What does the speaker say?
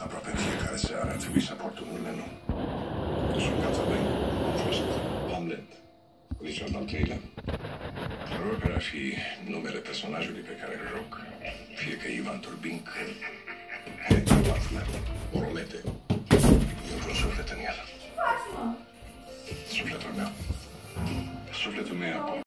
La propria propendia care se ar trebui să port un nume nou. Descurcați avem. Am fost Hamlet, Richard al III-lea. Rog era și numele personajului pe care îl joc, fie că Ivan Turbinc, Hector Wafner, Oromete, într-un suflet în el. Sufletul meu. Sufletul meu e acolo.